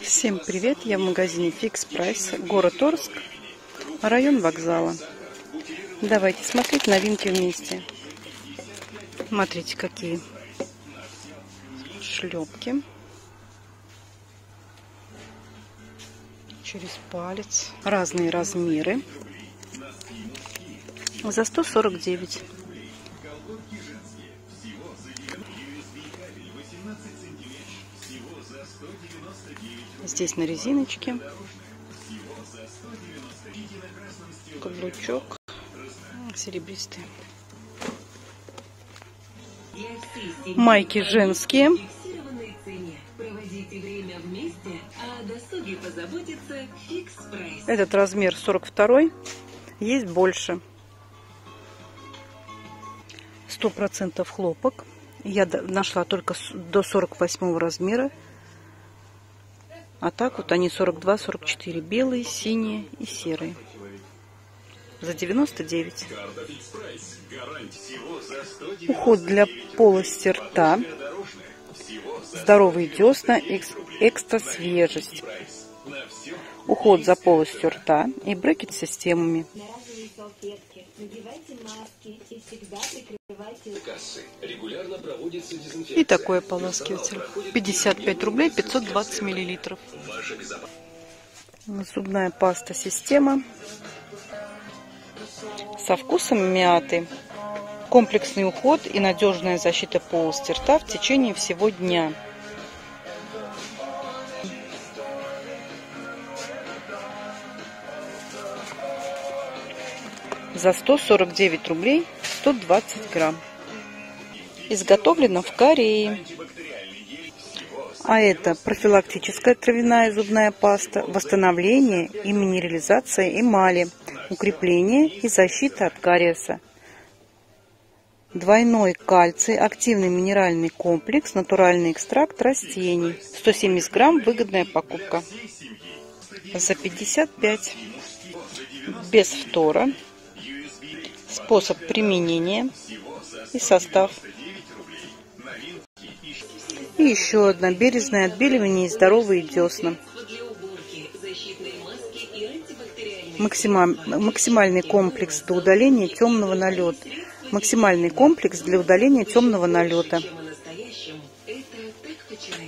Всем привет! Я в магазине Fix Price, город Орск, район вокзала. Давайте смотреть новинки вместе. Смотрите, какие шлепки. Через палец. Разные размеры. За 149. Здесь на резиночке. Каблучок серебристый. Майки женские. Этот размер 42 есть больше. Сто процентов хлопок. Я нашла только до 48 размера. А так вот они 42-44. Белые, синие и серые. За 99. Уход для полости рта. Здоровые десна. Экстра свежесть. Уход за полостью рта и брекет-системами. И такой ополаскиватель. 55 рублей 520 миллилитров. Зубная паста система со вкусом мяты. Комплексный уход и надежная защита полости рта в течение всего дня. за 149 рублей 120 грамм. Изготовлено в Корее. А это профилактическая травяная зубная паста, восстановление и минерализация эмали, укрепление и защита от кариеса. Двойной кальций, активный минеральный комплекс, натуральный экстракт растений. 170 грамм, выгодная покупка. За 55. Без фтора способ применения и состав. И еще одна бережное отбеливание и здоровые десна. Максимальный комплекс для удаления темного налета. Максимальный комплекс для удаления темного налета.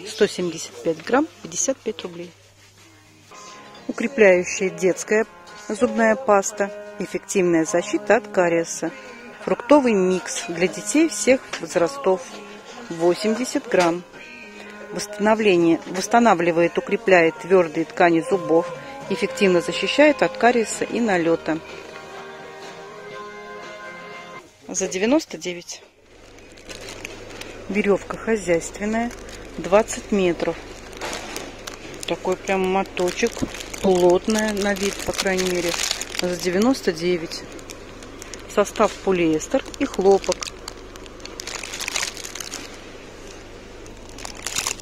175 грамм, 55 рублей. Укрепляющая детская зубная паста Эффективная защита от кариеса. Фруктовый микс для детей всех возрастов. 80 грамм. Восстановление, восстанавливает, укрепляет твердые ткани зубов. Эффективно защищает от кариеса и налета. За 99. Веревка хозяйственная. 20 метров. Такой прям моточек. Плотная на вид, по крайней мере за 99. Состав полиэстер и хлопок.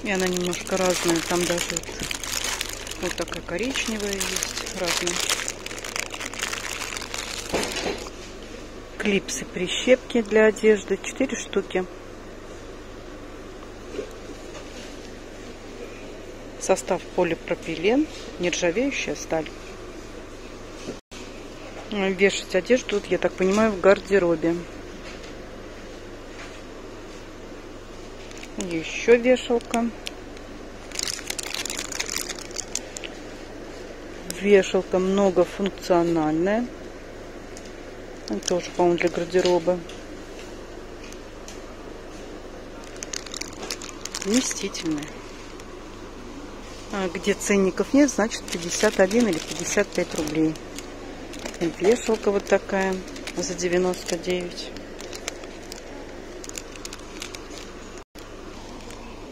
И она немножко разная. Там даже вот такая коричневая есть, разная. Клипсы прищепки для одежды. 4 штуки. Состав полипропилен, нержавеющая сталь вешать одежду, я так понимаю, в гардеробе. Еще вешалка. Вешалка многофункциональная. Тоже, по-моему, для гардероба. Вместительная. А где ценников нет, значит 51 или 55 рублей. Вешалка вот такая за 99.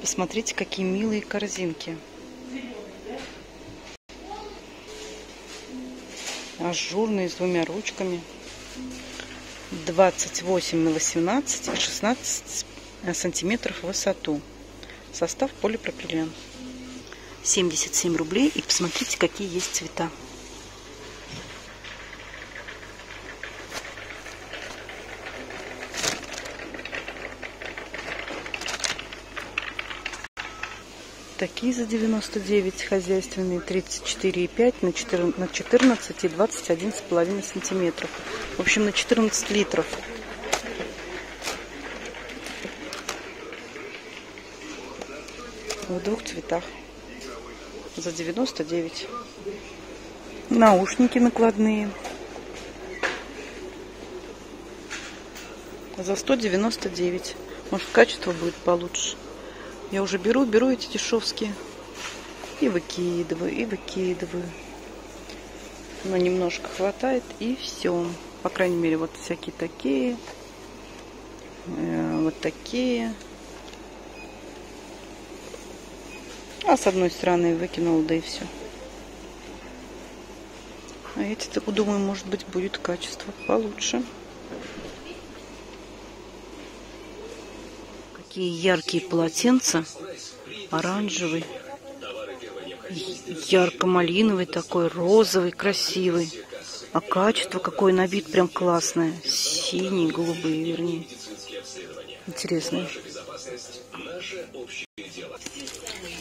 Посмотрите, какие милые корзинки. Ажурные, с двумя ручками. 28 на 18 и 16 сантиметров в высоту. Состав полипропилен. 77 рублей. И посмотрите, какие есть цвета. Такие за 99 хозяйственные 34,5 на 14, на 14 и 21 с половиной сантиметров. В общем, на 14 литров. В двух цветах. За 99. Наушники накладные. За 199. Может, качество будет получше. Я уже беру, беру эти дешевские. И выкидываю, и выкидываю. Но немножко хватает, и все. По крайней мере, вот всякие такие. Э, вот такие. А с одной стороны выкинул, да и все. А эти, думаю, может быть, будет качество получше. Такие яркие полотенца. Оранжевый, ярко-малиновый такой, розовый, красивый. А качество какое набит прям классное. Синий, голубые, вернее. Интересно.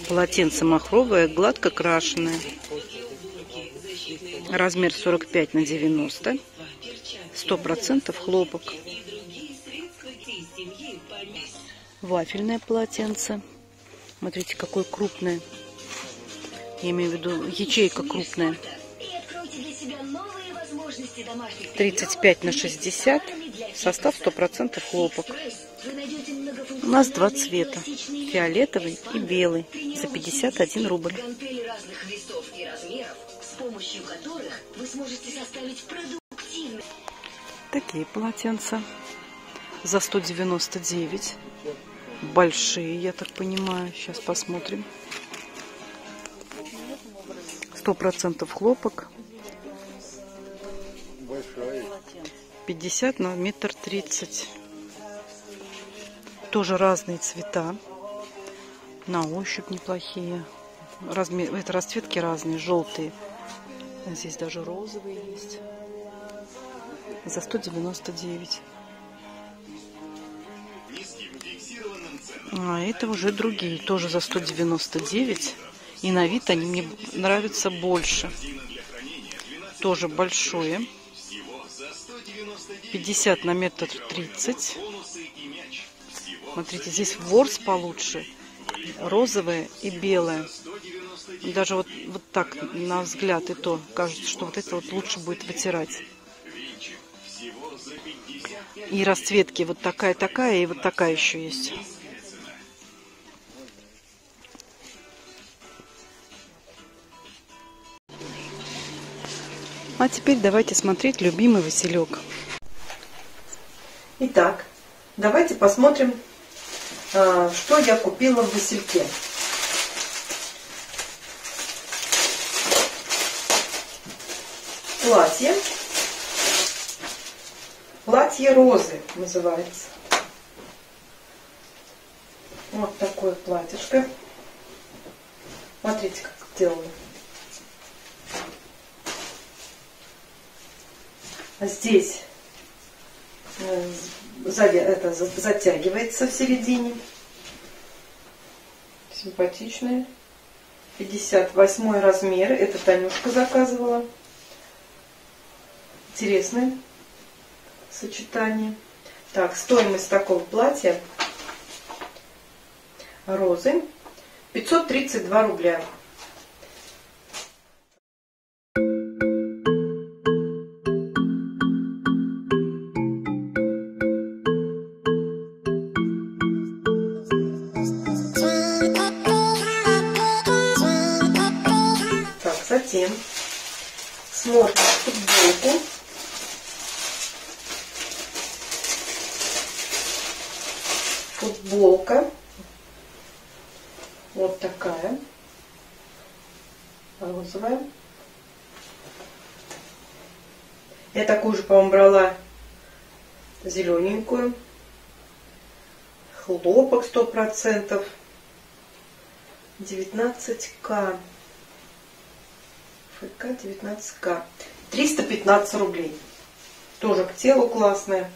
Полотенце махровое, гладко крашеное. Размер 45 на 90. Сто процентов хлопок вафельное полотенце. Смотрите, какое крупное. Я имею в виду ячейка крупная. 35 на 60. Состав 100% хлопок. У нас два цвета. Фиолетовый и белый. За 51 рубль. Такие полотенца. За 199 большие, я так понимаю. Сейчас посмотрим. Сто процентов хлопок. 50 на метр тридцать. Тоже разные цвета. На ощупь неплохие. Размер, это расцветки разные, желтые. Здесь даже розовые есть. За 199. А это уже другие, тоже за 199. И на вид они мне нравятся больше. Тоже большое. 50 на метр 30. Смотрите, здесь ворс получше. Розовое и белое. Даже вот, вот так, на взгляд, и то кажется, что вот это вот лучше будет вытирать. И расцветки вот такая-такая, и вот такая еще есть. А теперь давайте смотреть любимый Василек. Итак, давайте посмотрим, а, что я купила в Васильке. Платье. Платье розы называется. Вот такое платьишко. Смотрите, как сделано. Здесь э, это затягивается в середине. Симпатичная. 58 размер. Это Танюшка заказывала. Интересное сочетание. Так, стоимость такого платья розы 532 рубля. Затем смотрим футболку. Футболка. Вот такая. Розовая. Я такую же, по-моему, брала зелененькую. Хлопок сто процентов. 19к. ФК 19К. 315 рублей. Тоже к телу классная.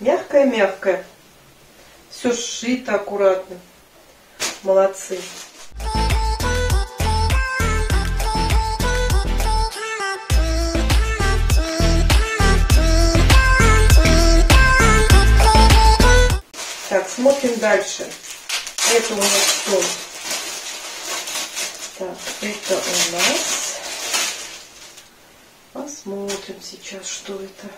Мягкая-мягкая. Все сшито аккуратно. Молодцы. Так, смотрим дальше. Это у нас что? Так, это у нас... Посмотрим сейчас, что это.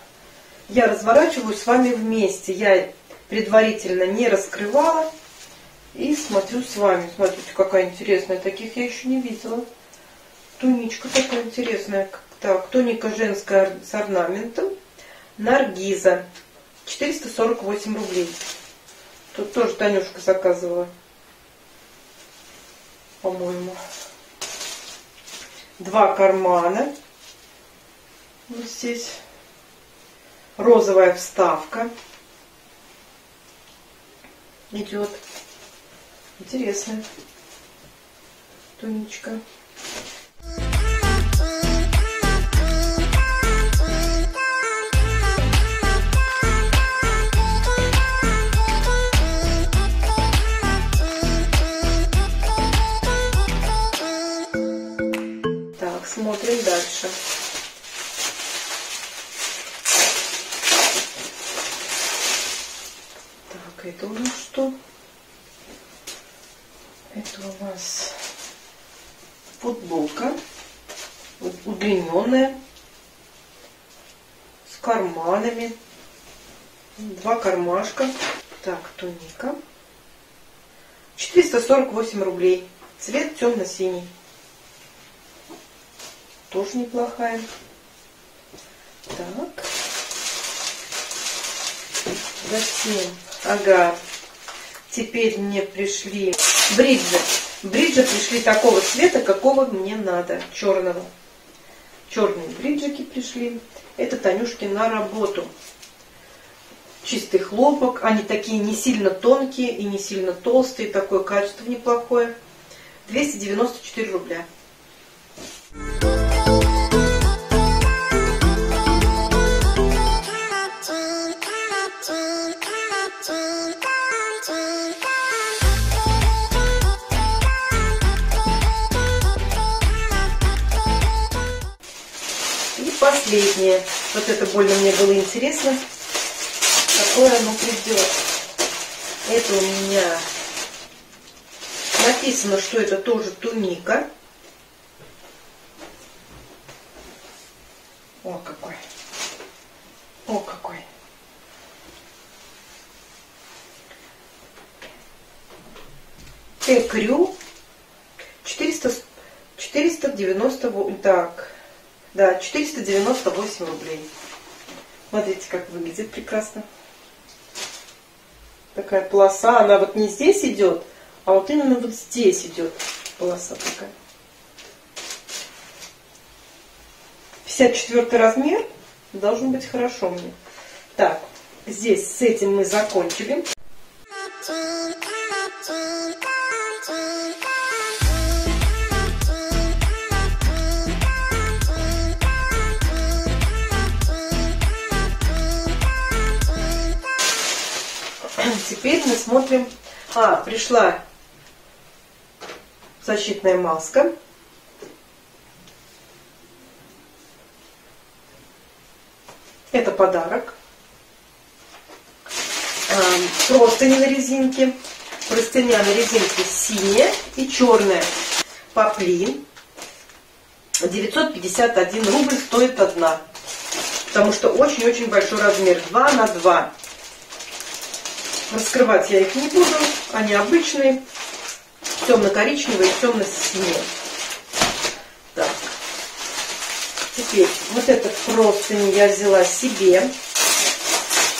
Я разворачиваю с вами вместе. Я предварительно не раскрывала. И смотрю с вами. Смотрите, какая интересная. Таких я еще не видела. Туничка такая интересная. Так, туника женская с орнаментом. Наргиза. 448 рублей. Тут тоже Танюшка заказывала. По-моему. Два кармана. Вот здесь. Розовая вставка. Идет. Интересная. Туничка. Смотрим дальше. Так, это у нас что? Это у нас футболка удлиненная с карманами. Два кармашка. Так, туника. 448 рублей. Цвет темно-синий. Тоже неплохая. Так. Затем, ага, теперь мне пришли бриджи. Бриджи пришли такого цвета, какого мне надо, черного. Черные бриджики пришли. Это Танюшки на работу. Чистый хлопок. Они такие не сильно тонкие и не сильно толстые. Такое качество неплохое. 294 рубля. И последнее. Вот это больно мне было интересно. Какое оно придет. Это у меня написано, что это тоже туника. О, какой. О, какой. Экрю 400, 490, так, да, 498 рублей. Смотрите, как выглядит прекрасно. Такая полоса, она вот не здесь идет, а вот именно вот здесь идет полоса такая. 54 размер должен быть хорошо мне. Так, здесь с этим мы закончили. Теперь мы смотрим. А, пришла защитная маска. Это подарок. Простыни на резинке. Простыня на резинке синяя и черная. Поплин. 951 рубль стоит одна. Потому что очень-очень большой размер. 2 на 2. Раскрывать я их не буду. Они обычные. Темно-коричневые, темно-синие. Так. Теперь вот этот простынь я взяла себе.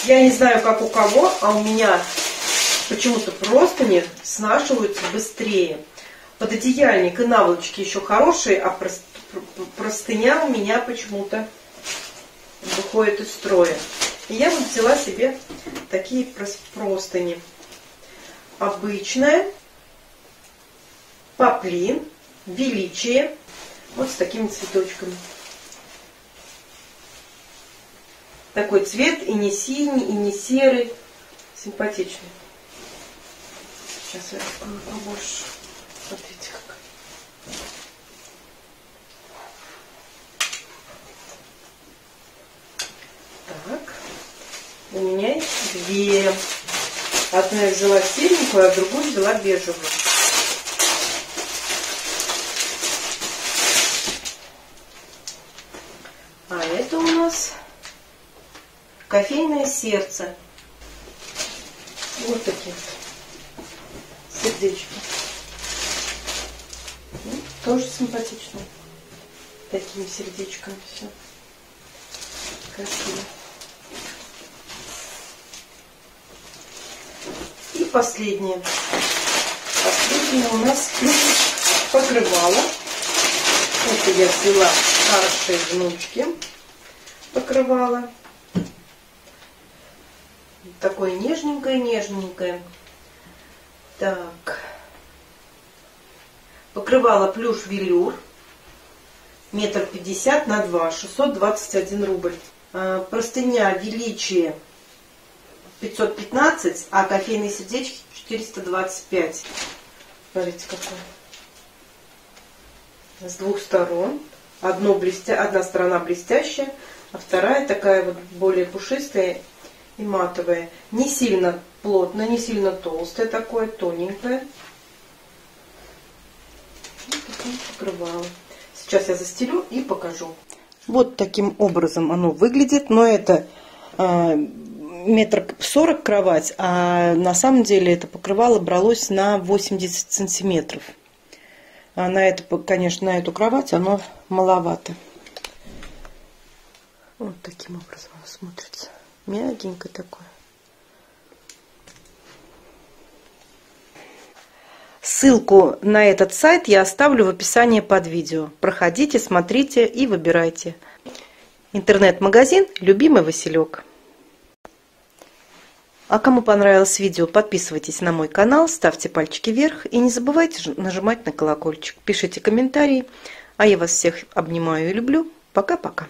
Я не знаю, как у кого, а у меня почему-то простыни снашиваются быстрее. Пододеяльник и наволочки еще хорошие, а простыня у меня почему-то выходит из строя. И я вот взяла себе такие простыни. Обычная, поплин, величие, вот с такими цветочками. Такой цвет и не синий, и не серый, симпатичный. Сейчас я открою побольше. Смотрите, как. Так. У меня есть две. Одну я взяла серенькую, а другую взяла бежевую. А это у нас кофейное сердце. Вот такие сердечки. Ну, тоже симпатично. Такими сердечками все. Красиво. Последнее. Последнее у нас покрывало. Это я взяла старшей внучки. Покрывало. Такое нежненькое-нежненькое. Так. Покрывало плюш велюр. Метр пятьдесят на два. 621 рубль. А, простыня величие 515, а кофейные сердечки 425. Смотрите, какое. С двух сторон. Одно блестя... Одна сторона блестящая, а вторая такая вот более пушистая и матовая. Не сильно плотная, не сильно толстая такое, тоненькое. Сейчас я застелю и покажу. Вот таким образом оно выглядит, но это э, метр сорок кровать, а на самом деле это покрывало бралось на 80 сантиметров. А на это, конечно, на эту кровать оно маловато. Вот таким образом оно смотрится. Мягенько такое. Ссылку на этот сайт я оставлю в описании под видео. Проходите, смотрите и выбирайте. Интернет-магазин «Любимый Василек». А кому понравилось видео, подписывайтесь на мой канал, ставьте пальчики вверх и не забывайте нажимать на колокольчик. Пишите комментарии. А я вас всех обнимаю и люблю. Пока-пока.